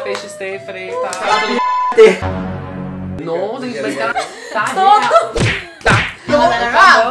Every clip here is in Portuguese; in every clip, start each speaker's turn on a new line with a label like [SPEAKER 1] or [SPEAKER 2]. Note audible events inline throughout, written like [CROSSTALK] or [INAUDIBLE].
[SPEAKER 1] peixe stay frita. Nossa, gente, mas cara tá Tá.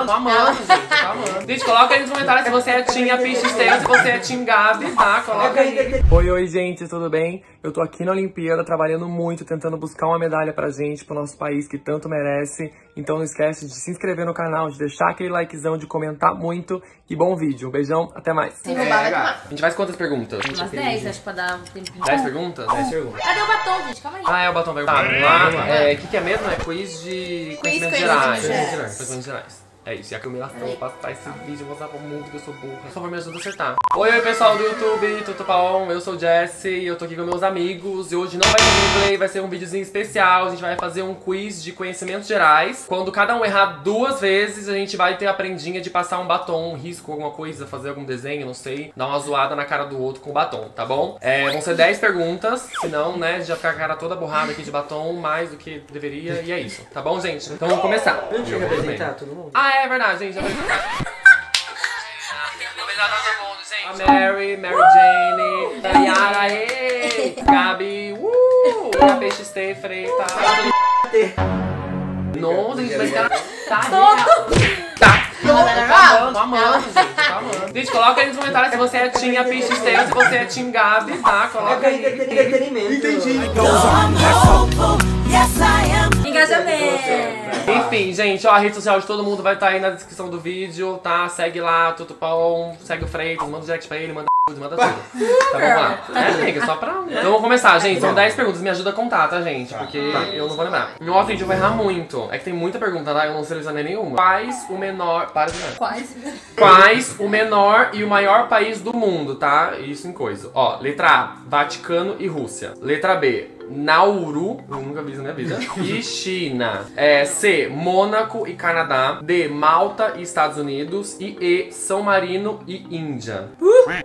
[SPEAKER 1] Tô amando, gente, amando. Gente, coloca aí nos comentários se você é Stay ou se você é Team Gabi, tá? Coloca aí. Oi, oi, gente, tudo bem? Eu tô aqui na Olimpíada trabalhando muito, tentando buscar uma medalha pra gente, pro nosso país que tanto merece. Então não esquece de se inscrever no canal, de deixar aquele likezão, de comentar muito. E bom vídeo. Um beijão, até mais.
[SPEAKER 2] Se roubar, vai tomar.
[SPEAKER 1] A gente faz quantas perguntas?
[SPEAKER 3] Umas 10, acho, pra dar um tempinho.
[SPEAKER 1] 10 perguntas? 10 perguntas.
[SPEAKER 3] Cadê o batom, gente? Calma aí.
[SPEAKER 1] Ah, é o batom vai. Tá, vamos lá. É, o que, que é mesmo? É quiz de
[SPEAKER 2] Quiz,
[SPEAKER 1] conhecimentos gerais. Conhecimentos gerais. É isso, e a câmera pra passar esse vídeo e mostrar pro mundo que eu sou burra. Por favor, me ajuda a acertar. Oi, oi, pessoal do YouTube, tudo bom? Eu sou o Jesse e eu tô aqui com meus amigos. E hoje não vai ter gameplay, vai ser um videozinho especial. A gente vai fazer um quiz de conhecimentos gerais. Quando cada um errar duas vezes, a gente vai ter a prendinha de passar um batom, um risco, alguma coisa, fazer algum desenho, não sei. Dar uma zoada na cara do outro com o batom, tá bom? É, vão ser 10 perguntas, senão, né, já ficar a cara toda borrada aqui de batom, mais do que deveria. E é isso, tá bom, gente? Então vamos começar.
[SPEAKER 4] Eu tinha que apresentar todo mundo.
[SPEAKER 1] Ah, é verdade, gente. Já Obrigado a todo mundo, gente. A Mary, Mary Jane, Dayara, aê! Gabi, uh! E a Peixe Stay frita. Nossa, gente, mas cara tá Tá. Tô amando, gente, tô amando. Gente, coloca aí nos comentários se você é Team a Peixe ou se você é Team Gabi, tá? Coloca aí.
[SPEAKER 4] Entretenimento. Entendi.
[SPEAKER 3] Engajamento.
[SPEAKER 1] Enfim, gente, ó, a rede social de todo mundo vai estar aí na descrição do vídeo, tá? Segue lá, Tutupão, segue o Freitas, manda um direct pra ele, manda tudo, manda tudo. Tá, vamos lá. É, amiga, só pra... Então vamos começar, gente. São 10 perguntas, me ajuda a contar, tá, gente? Porque eu não vou lembrar. Nossa, gente, eu vou errar muito. É que tem muita pergunta, tá? Eu não selecionei nenhuma. Quais o menor... Para de ver.
[SPEAKER 3] Quase.
[SPEAKER 1] Quais o menor e o maior país do mundo, tá? Isso em coisa. Ó, letra A, Vaticano e Rússia. Letra B, Nauru, eu nunca vi isso na minha vida. E China. É, C, Mônaco e Canadá. D, Malta e Estados Unidos. E E, São Marino e Índia.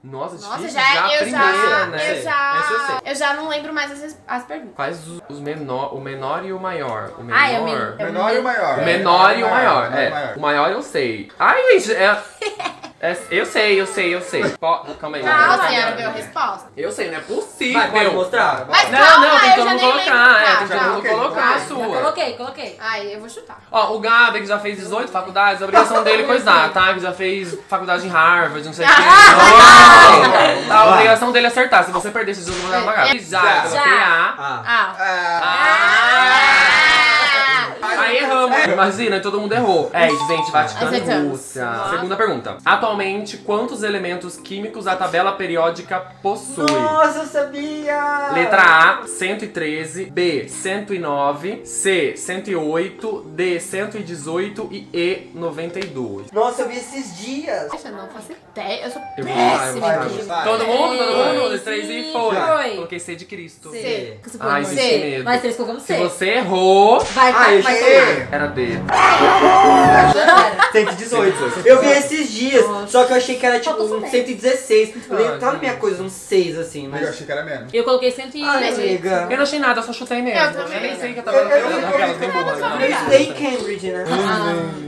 [SPEAKER 1] Nossa,
[SPEAKER 2] Nossa,
[SPEAKER 1] difícil
[SPEAKER 2] já,
[SPEAKER 1] já a
[SPEAKER 2] eu
[SPEAKER 1] primeira,
[SPEAKER 2] já,
[SPEAKER 1] né?
[SPEAKER 2] eu
[SPEAKER 1] Essa eu sei.
[SPEAKER 2] já, eu já não lembro mais as, as perguntas.
[SPEAKER 1] Quais os, os menor, o menor e o maior? O menor.
[SPEAKER 3] Ah, é o menor.
[SPEAKER 5] O menor e o maior.
[SPEAKER 1] O menor e o maior. É,
[SPEAKER 5] maior.
[SPEAKER 1] o maior eu sei. Ai, gente, é. [LAUGHS] é- eu sei, eu sei, eu sei. Po- calma aí.
[SPEAKER 2] Ah, a
[SPEAKER 1] colocar
[SPEAKER 2] senhora
[SPEAKER 1] minha-
[SPEAKER 2] deu a resposta.
[SPEAKER 1] Eu sei, não é possível.
[SPEAKER 4] Vai, pode mostrar?
[SPEAKER 2] Mas
[SPEAKER 1] Não,
[SPEAKER 2] calma,
[SPEAKER 1] não, tem
[SPEAKER 2] nem
[SPEAKER 1] colocar. É, tem todo
[SPEAKER 2] tá,
[SPEAKER 1] mundo
[SPEAKER 2] ok.
[SPEAKER 1] colocar a sua.
[SPEAKER 3] Coloquei, coloquei.
[SPEAKER 2] Ai, eu vou chutar.
[SPEAKER 1] Ó, o Gabi, que já fez 18 faculdades, a obrigação dele é coisar, tá? Que já fez faculdade em Harvard, não sei o que. [LAUGHS] Tá, a obrigação dele é acertar. Se você perder esses 18, eu vou dar uma Gabi. Já,
[SPEAKER 5] Já.
[SPEAKER 1] eu coloquei A.
[SPEAKER 4] Ah.
[SPEAKER 2] Ah.
[SPEAKER 1] Ah! Aí erramos. Imagina, todo mundo errou. É, gente, Vaticano e. Rússia. Segunda pergunta. Atualmente, quantos elementos químicos a tabela periódica possui?
[SPEAKER 4] Nossa, eu sabia!
[SPEAKER 1] Letra A, 113, B, 109, C, 108, D, 118 e E, 92.
[SPEAKER 4] Nossa, eu vi esses dias.
[SPEAKER 2] Poxa, eu não faço ideia. Eu sou
[SPEAKER 1] Eu vou eu vou
[SPEAKER 2] péssima.
[SPEAKER 5] Vai.
[SPEAKER 1] Todo mundo? Todo mundo? Um, dois,
[SPEAKER 3] Três
[SPEAKER 1] e foi.
[SPEAKER 3] foi.
[SPEAKER 1] Coloquei C de Cristo.
[SPEAKER 2] C.
[SPEAKER 1] Ai,
[SPEAKER 3] C.
[SPEAKER 1] gente, que medo.
[SPEAKER 3] Vai, três colocamos
[SPEAKER 1] Se
[SPEAKER 3] C.
[SPEAKER 1] você errou,
[SPEAKER 3] Vai, vai, vai tomar.
[SPEAKER 1] Era D.
[SPEAKER 4] 118. Eu vi esses dias, só que eu achei que era tipo
[SPEAKER 3] Faltou
[SPEAKER 4] um
[SPEAKER 3] só
[SPEAKER 4] 116. Eu
[SPEAKER 1] Ah,
[SPEAKER 4] Tava na minha coisa, uns 6 assim,
[SPEAKER 5] Eu
[SPEAKER 4] mas.
[SPEAKER 5] achei que era menos.
[SPEAKER 3] Eu coloquei 100 e...
[SPEAKER 4] Ai, amiga.
[SPEAKER 1] Eu não achei nada, eu só chutei mesmo.
[SPEAKER 2] Eu também.
[SPEAKER 1] nem sei que eu tava
[SPEAKER 4] Eu- eu- eu-
[SPEAKER 1] naquelas bem burras.
[SPEAKER 4] Eu
[SPEAKER 1] né?
[SPEAKER 4] estudei em Cambridge, né?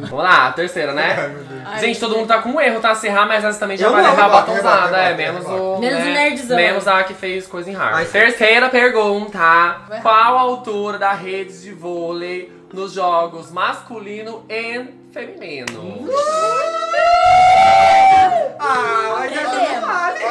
[SPEAKER 1] Vamos lá, a terceira, né? Gente, todo mundo tá com um erro, tá? Se errar, mas essa também já
[SPEAKER 4] Eu
[SPEAKER 1] vai
[SPEAKER 4] não,
[SPEAKER 1] levar a batonzada, é. Menos o.
[SPEAKER 3] Menos
[SPEAKER 1] né?
[SPEAKER 3] o nerdzão.
[SPEAKER 1] Menos a que fez coisa em.
[SPEAKER 4] Ai, sim.
[SPEAKER 1] Terceira pergunta: Qual a altura da rede de vôlei nos jogos masculino e feminino?
[SPEAKER 4] Ah, mas essa não vale.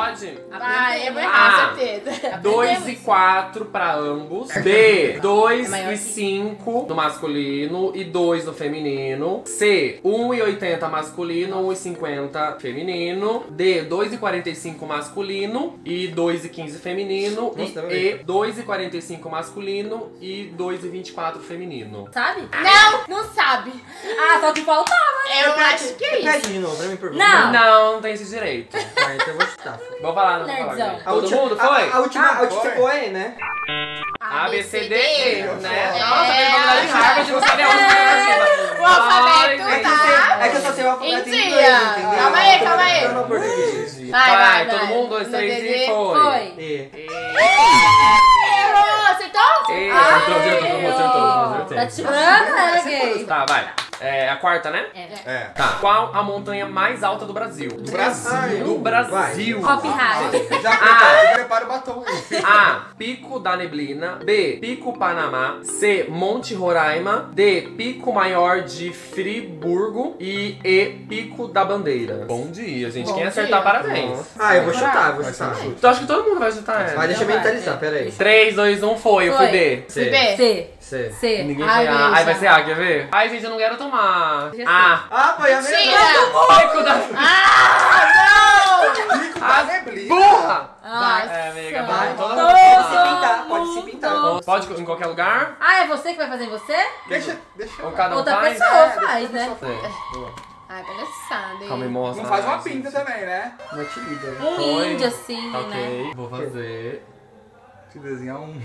[SPEAKER 1] Pode?
[SPEAKER 2] Vai, eu vou
[SPEAKER 1] Ah.
[SPEAKER 2] errar, certeza.
[SPEAKER 1] 2 e 4 pra ambos. B, 2
[SPEAKER 3] É maior
[SPEAKER 1] e
[SPEAKER 3] que-
[SPEAKER 1] 5 no masculino e 2 no feminino. C, 1 e 80 masculino, 1 e 50 feminino. D, 2 e 45 masculino e 2 e 15 feminino.
[SPEAKER 4] Nossa, tá
[SPEAKER 1] e E, 2 e 45 masculino e 2 e 24 feminino.
[SPEAKER 3] Sabe?
[SPEAKER 2] Não, não sabe.
[SPEAKER 3] Ah, só que faltava.
[SPEAKER 2] Eu acho que é isso.
[SPEAKER 4] Repete de novo, pra mim pergunta.
[SPEAKER 3] Não.
[SPEAKER 1] Não, não tem esse direito.
[SPEAKER 4] Ah, então eu vou chutar.
[SPEAKER 1] Vou falar, não vou falar.
[SPEAKER 3] Nerdzão.
[SPEAKER 1] gente.
[SPEAKER 4] A
[SPEAKER 1] Todo
[SPEAKER 4] última-
[SPEAKER 1] mundo foi?
[SPEAKER 4] A, a última, a última
[SPEAKER 5] foi.
[SPEAKER 4] ficou aí, né?
[SPEAKER 1] A, B, C, D, E, né?
[SPEAKER 2] É.
[SPEAKER 1] Nossa, fez faculdade em Harvard, não sabe aonde
[SPEAKER 2] O alfabeto
[SPEAKER 1] Ai,
[SPEAKER 2] tá.
[SPEAKER 4] É que eu só sei o alfabeto em
[SPEAKER 2] Em
[SPEAKER 4] inglês,
[SPEAKER 2] dia.
[SPEAKER 4] entendeu?
[SPEAKER 2] Calma aí, calma aí.
[SPEAKER 4] Eu não português.
[SPEAKER 2] Vai, vai,
[SPEAKER 1] todo
[SPEAKER 2] vai.
[SPEAKER 1] mundo, dois,
[SPEAKER 2] No
[SPEAKER 1] três e foi.
[SPEAKER 3] Foi.
[SPEAKER 4] E.
[SPEAKER 2] Errou, acertou?
[SPEAKER 1] E,
[SPEAKER 2] Ah,
[SPEAKER 1] acertou, acertou, acertou, acertou.
[SPEAKER 3] Tá tirando, né, gay?
[SPEAKER 1] Tá, vai. É a quarta, né?
[SPEAKER 3] É.
[SPEAKER 5] É.
[SPEAKER 1] Tá. Qual a montanha mais alta do Brasil?
[SPEAKER 5] Do Brasil.
[SPEAKER 1] Do Brasil.
[SPEAKER 3] Hop High.
[SPEAKER 5] Já prepara, já prepara o batom aí.
[SPEAKER 1] A. Pico da Neblina. B. Pico Panamá. C. Monte Roraima. D. Pico Maior de Friburgo. E E. Pico da Bandeira. Bom dia, gente.
[SPEAKER 2] Bom
[SPEAKER 1] Quem acertar,
[SPEAKER 2] dia.
[SPEAKER 1] parabéns.
[SPEAKER 4] Ah, eu vou chutar, vou
[SPEAKER 5] Vai
[SPEAKER 4] chutar.
[SPEAKER 1] Então acho que todo mundo vai chutar ela.
[SPEAKER 4] Mas deixa eu
[SPEAKER 3] Vai.
[SPEAKER 4] mentalizar, pera aí.
[SPEAKER 1] 3, 2, 1, foi. Eu fui
[SPEAKER 3] Foi.
[SPEAKER 1] B.
[SPEAKER 2] Fui B.
[SPEAKER 3] C.
[SPEAKER 4] C.
[SPEAKER 3] C.
[SPEAKER 1] Ninguém
[SPEAKER 2] Ai,
[SPEAKER 1] foi A. vai ser A, quer ver? Ai, gente, eu não quero tomar.
[SPEAKER 3] Já
[SPEAKER 1] A.
[SPEAKER 4] Ah, foi a mesma.
[SPEAKER 1] Pico da...
[SPEAKER 5] Pico da neblina.
[SPEAKER 1] Burra!
[SPEAKER 3] Ai,
[SPEAKER 1] É, amiga, vai.
[SPEAKER 4] Pode se pintar, pode se pintar.
[SPEAKER 1] Pode em qualquer lugar?
[SPEAKER 3] Ah, é você que vai fazer em você?
[SPEAKER 5] Deixa, deixa.
[SPEAKER 1] Ou cada um
[SPEAKER 3] Outra
[SPEAKER 1] faz?
[SPEAKER 3] pessoa
[SPEAKER 5] É,
[SPEAKER 3] faz, né?
[SPEAKER 1] É.
[SPEAKER 2] Ai, palhaçada, hein?
[SPEAKER 1] Calma aí, moça.
[SPEAKER 5] Não faz uma
[SPEAKER 1] Ai, gente.
[SPEAKER 5] pinta também, né?
[SPEAKER 4] Uma tirida.
[SPEAKER 3] Um índio assim,
[SPEAKER 1] Tá
[SPEAKER 3] né?
[SPEAKER 1] Ok, vou fazer.
[SPEAKER 5] Se desenhar um.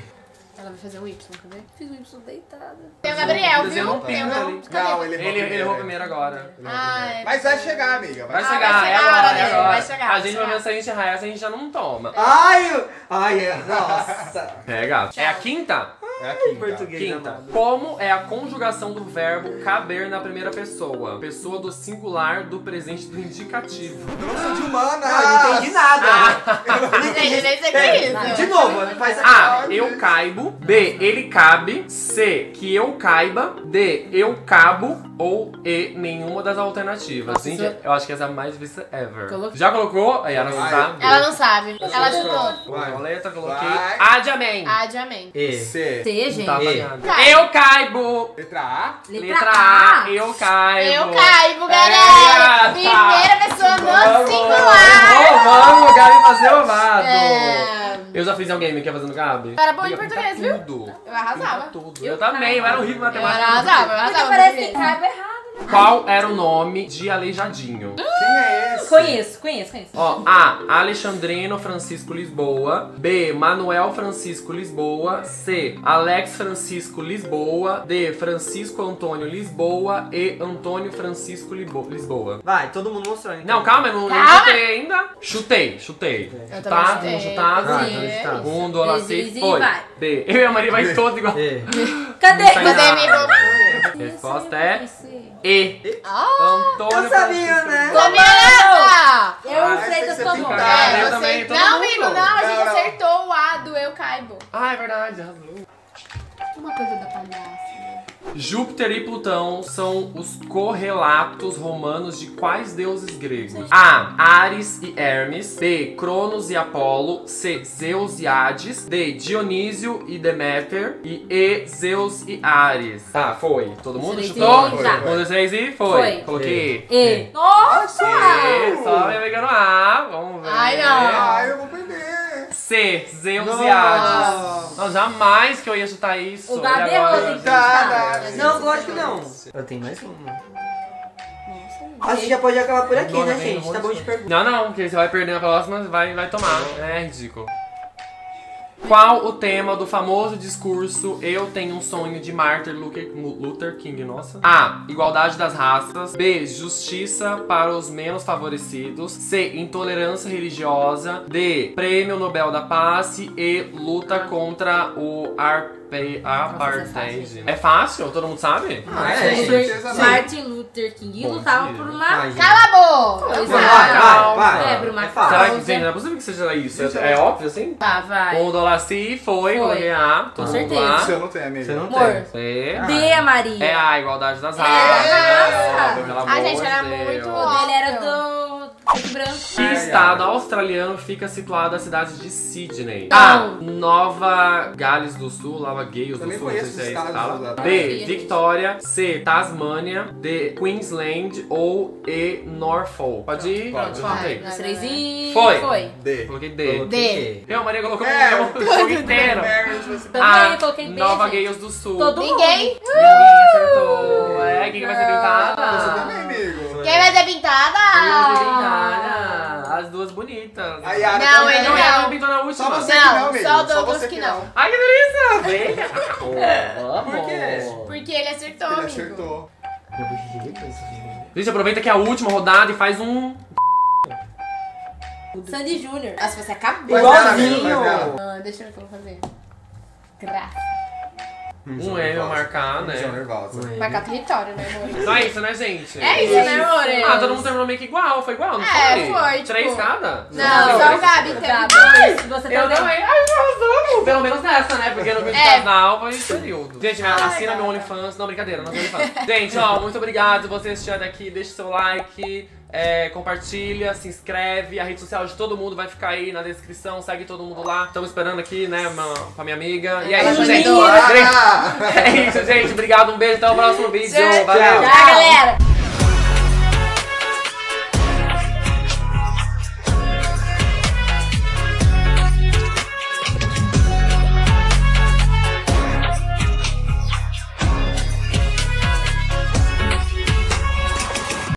[SPEAKER 2] Ela vai fazer um Y, cadê?
[SPEAKER 3] Fiz o Y deitada.
[SPEAKER 2] Tem o Gabriel, viu?
[SPEAKER 1] um
[SPEAKER 2] Tem o
[SPEAKER 1] pinto ali.
[SPEAKER 2] Gabriel. Cadê?
[SPEAKER 5] Não, ele
[SPEAKER 1] Ele, ele errou primeiro agora.
[SPEAKER 2] Ai,
[SPEAKER 5] Mas vai chegar, amiga.
[SPEAKER 1] Vai
[SPEAKER 2] Ah,
[SPEAKER 1] chegar,
[SPEAKER 2] vai
[SPEAKER 1] é
[SPEAKER 2] chegar,
[SPEAKER 1] agora,
[SPEAKER 2] né?
[SPEAKER 1] é agora.
[SPEAKER 2] Vai chegar,
[SPEAKER 1] a
[SPEAKER 2] vai
[SPEAKER 1] gente vai
[SPEAKER 2] chegar.
[SPEAKER 1] ver se a gente errar essa, a gente já não toma.
[SPEAKER 4] Ai, eu- ai, é- nossa.
[SPEAKER 1] É, gato. É a quinta?
[SPEAKER 5] É aqui.
[SPEAKER 4] Português.
[SPEAKER 1] Quinta.
[SPEAKER 4] amado.
[SPEAKER 1] Como é a conjugação do verbo caber na primeira pessoa? Pessoa do singular do presente do indicativo.
[SPEAKER 5] Não sou de humana.
[SPEAKER 4] Não, eu não entendi nada. [LAUGHS]
[SPEAKER 2] Gente, nem sei o que é isso.
[SPEAKER 4] De novo, faz
[SPEAKER 1] A. Eu caibo. B. Ele cabe. C. Que eu caiba. D. Eu cabo. Ou E. Nenhuma das alternativas.
[SPEAKER 2] Nossa,
[SPEAKER 1] Gente,
[SPEAKER 2] isso-
[SPEAKER 1] eu acho que essa é a mais difícil ever.
[SPEAKER 2] Coloquei.
[SPEAKER 1] Já colocou? Aí ela não
[SPEAKER 5] Vai.
[SPEAKER 1] sabe.
[SPEAKER 2] Ela não sabe. Ela chutou.
[SPEAKER 1] Colocou a letra, coloquei.
[SPEAKER 5] Vai.
[SPEAKER 1] A de amém.
[SPEAKER 2] A de amém.
[SPEAKER 4] E.
[SPEAKER 5] C.
[SPEAKER 1] Não
[SPEAKER 3] gente.
[SPEAKER 4] E.
[SPEAKER 2] Cai.
[SPEAKER 1] Eu caibo.
[SPEAKER 5] Letra A.
[SPEAKER 3] Letra A.
[SPEAKER 1] Eu caibo.
[SPEAKER 2] Eu caibo,
[SPEAKER 1] É,
[SPEAKER 2] galera!
[SPEAKER 1] gata.
[SPEAKER 2] Primeira pessoa no
[SPEAKER 1] Vamos.
[SPEAKER 2] singular!
[SPEAKER 1] Vamos, o Gabi fazer roubado.
[SPEAKER 2] É...
[SPEAKER 1] Eu já fiz alguém aqui fazendo Gabi.
[SPEAKER 2] Eu era boa em português, viu?
[SPEAKER 1] Tudo.
[SPEAKER 2] Eu arrasava.
[SPEAKER 1] Tudo. Eu também, eu era horrível em
[SPEAKER 2] Eu
[SPEAKER 1] matemática.
[SPEAKER 2] arrasava, eu
[SPEAKER 3] Porque
[SPEAKER 2] arrasava.
[SPEAKER 3] parece que caiba errado, né?
[SPEAKER 1] Qual era o nome de Aleijadinho?
[SPEAKER 5] Quem é esse?
[SPEAKER 3] Conheço, conheço, conheço.
[SPEAKER 1] Ó, A. Alexandrino Francisco Lisboa. B. Manuel Francisco Lisboa. C. Alex Francisco Lisboa. D. Francisco Antônio Lisboa. E. Antônio Francisco Libo- Lisboa.
[SPEAKER 4] Vai, todo mundo mostrando. então.
[SPEAKER 1] Não, calma, eu não, não
[SPEAKER 2] Calma.
[SPEAKER 1] chutei ainda. Chutei, chutei.
[SPEAKER 2] Eu
[SPEAKER 1] Tá,
[SPEAKER 2] também
[SPEAKER 1] vamos
[SPEAKER 2] chutei.
[SPEAKER 1] chutar.
[SPEAKER 4] Vai,
[SPEAKER 2] Sim.
[SPEAKER 4] vamos chutar.
[SPEAKER 1] Um, dois,
[SPEAKER 3] Easy,
[SPEAKER 1] seis,
[SPEAKER 3] easy,
[SPEAKER 1] foi.
[SPEAKER 3] vai.
[SPEAKER 1] B. Eu e a Maria vai todos igual. [LAUGHS]
[SPEAKER 3] Cadê?
[SPEAKER 1] Não
[SPEAKER 2] Cadê
[SPEAKER 1] nada.
[SPEAKER 2] amigo?
[SPEAKER 1] Resposta é. E.
[SPEAKER 2] Ah,
[SPEAKER 1] Antônio
[SPEAKER 4] Eu sabia,
[SPEAKER 1] Francisco
[SPEAKER 4] né?
[SPEAKER 1] Lisboa.
[SPEAKER 2] Combinada!
[SPEAKER 3] Eu
[SPEAKER 5] Ah,
[SPEAKER 3] sei.
[SPEAKER 1] Ah, eu
[SPEAKER 2] você-
[SPEAKER 1] também, todo
[SPEAKER 2] Não, amigo, não, a gente
[SPEAKER 5] Não, não.
[SPEAKER 2] acertou o A do Eu Caibo.
[SPEAKER 1] Ah, é verdade.
[SPEAKER 2] Uma coisa da palhaça.
[SPEAKER 1] Júpiter e Plutão são os correlatos romanos de quais deuses gregos? A. Ares e Hermes. B. Cronos e Apolo. C. Zeus e Hades. D. Dionísio e Deméter. E E. Zeus e Ares. Tá, foi. Todo mundo chutou?
[SPEAKER 3] e já.
[SPEAKER 1] Um, dois, três e foi.
[SPEAKER 3] Foi.
[SPEAKER 1] Coloquei
[SPEAKER 3] E.
[SPEAKER 1] E.
[SPEAKER 3] Nossa!
[SPEAKER 1] E. Só me pegando A. Vamos ver.
[SPEAKER 2] Ai, não.
[SPEAKER 5] Ah, eu vou perder.
[SPEAKER 1] C. Zeus e Hades. Não, jamais que eu ia chutar isso.
[SPEAKER 3] O Gabi
[SPEAKER 1] E agora?
[SPEAKER 3] errou, tem que chutar.
[SPEAKER 4] Não, lógico que não. Eu tenho mais uma.
[SPEAKER 3] Nossa.
[SPEAKER 4] Acho que já pode acabar por aqui, né, gente? Tá bom
[SPEAKER 1] de
[SPEAKER 4] de pergunta.
[SPEAKER 1] Não, não, porque você vai perder na próxima, vai, vai tomar. É ridículo. Qual o tema do famoso discurso Eu Tenho um Sonho de Martin Luther, Luther King? Nossa. A. Igualdade das raças. B. Justiça para os menos favorecidos. C. Intolerância religiosa. D. Prêmio Nobel da Paz. E. Luta contra o apartheid. É fácil? Todo mundo sabe?
[SPEAKER 4] Ah, é,
[SPEAKER 5] não.
[SPEAKER 3] Martin Luther King
[SPEAKER 1] Bom
[SPEAKER 3] lutava
[SPEAKER 1] dia.
[SPEAKER 3] por uma.
[SPEAKER 4] Vai, gente.
[SPEAKER 2] Cala a boca!
[SPEAKER 4] Vai,
[SPEAKER 3] é.
[SPEAKER 4] vai, vai.
[SPEAKER 3] É, por uma
[SPEAKER 4] É.
[SPEAKER 1] Será que, gente, não é possível que seja isso? É, é óbvio assim?
[SPEAKER 3] Tá, vai.
[SPEAKER 1] O Dolaci foi,
[SPEAKER 3] Foi.
[SPEAKER 1] A. todo mundo
[SPEAKER 3] certeza.
[SPEAKER 1] lá.
[SPEAKER 5] Você não tem, amigo.
[SPEAKER 4] Você não
[SPEAKER 3] Amor.
[SPEAKER 4] tem.
[SPEAKER 1] C.
[SPEAKER 3] D, a Maria.
[SPEAKER 1] É a igualdade das
[SPEAKER 3] É,
[SPEAKER 1] raças.
[SPEAKER 3] raça.
[SPEAKER 1] óbvio, pelo
[SPEAKER 2] A
[SPEAKER 1] amor
[SPEAKER 2] gente
[SPEAKER 1] de
[SPEAKER 2] era
[SPEAKER 1] Deus.
[SPEAKER 2] muito
[SPEAKER 3] O dele era do. Branco.
[SPEAKER 1] Que estado australiano fica situado a cidade de Sydney?
[SPEAKER 3] Não.
[SPEAKER 1] A. Nova Gales do Sul, Nova Gales do Sul, não sei se é
[SPEAKER 5] da-
[SPEAKER 1] B.
[SPEAKER 3] Ah,
[SPEAKER 1] Victoria. C. Tasmânia. D. Queensland. Ou E. Norfolk. Pode ir?
[SPEAKER 5] Pode.
[SPEAKER 2] Vai.
[SPEAKER 3] Os três e.
[SPEAKER 1] Foi.
[SPEAKER 3] Foi.
[SPEAKER 5] D.
[SPEAKER 1] Coloquei D.
[SPEAKER 2] D.
[SPEAKER 1] Eu, Maria colocou
[SPEAKER 5] É,
[SPEAKER 1] o jogo inteiro.
[SPEAKER 3] Também
[SPEAKER 1] A.
[SPEAKER 3] coloquei B.
[SPEAKER 1] Nova
[SPEAKER 3] gente.
[SPEAKER 1] Gales do Sul.
[SPEAKER 3] Todo
[SPEAKER 2] Ninguém?
[SPEAKER 1] Ninguém acertou. É, quem que vai ser pintada?
[SPEAKER 5] Você também, amigo.
[SPEAKER 2] Quem vai ser pintada?
[SPEAKER 1] Eu ser pintada. As duas bonitas.
[SPEAKER 5] A Yara
[SPEAKER 2] Não,
[SPEAKER 5] também.
[SPEAKER 2] ele
[SPEAKER 1] Não,
[SPEAKER 2] não.
[SPEAKER 1] ela não pintou na última.
[SPEAKER 5] Só você que não,
[SPEAKER 2] Não,
[SPEAKER 5] amigo.
[SPEAKER 2] só o Douglas
[SPEAKER 5] você
[SPEAKER 2] que não.
[SPEAKER 1] Ai, que delícia! Venha.
[SPEAKER 4] Por quê?
[SPEAKER 2] Porque ele acertou,
[SPEAKER 5] Ele
[SPEAKER 2] amigo.
[SPEAKER 5] acertou.
[SPEAKER 1] Gente, aproveita que é a última rodada e faz um...
[SPEAKER 3] Sandy Júnior.
[SPEAKER 2] Nossa, você acabou.
[SPEAKER 4] Igualzinho.
[SPEAKER 2] Ah, deixa eu ver o que eu vou fazer. Graça.
[SPEAKER 1] Um M eu marcar,
[SPEAKER 5] Mijão
[SPEAKER 1] né?
[SPEAKER 5] nervosa.
[SPEAKER 2] Marcar território, né, amor?
[SPEAKER 1] Não é isso, né, gente?
[SPEAKER 2] É isso, né, amores?
[SPEAKER 1] Ah, todo mundo terminou meio que igual, foi igual, não
[SPEAKER 2] É,
[SPEAKER 1] foi?
[SPEAKER 2] foi, tipo-
[SPEAKER 1] Três cada?
[SPEAKER 2] Não,
[SPEAKER 1] Não,
[SPEAKER 2] só o Gabi teve dois.
[SPEAKER 3] você
[SPEAKER 1] Eu
[SPEAKER 3] também.
[SPEAKER 1] também. Ai, eu amo. Pelo menos nessa, né? Porque no vídeo
[SPEAKER 2] É.
[SPEAKER 1] casal foi esse período. Gente, minha, assina meu OnlyFans. Não, brincadeira, não é OnlyFans. Gente, ó, muito obrigado. Você assistiu até aqui, deixa seu like. É, compartilha, se inscreve, a rede social de todo mundo vai ficar aí na descrição, segue todo mundo lá. Estamos esperando aqui, né, ma- com a minha amiga. E é isso,
[SPEAKER 2] me
[SPEAKER 1] gente. [LAUGHS] É isso, gente. Obrigado, um beijo, até o próximo vídeo. Valeu!
[SPEAKER 3] Tchau, galera.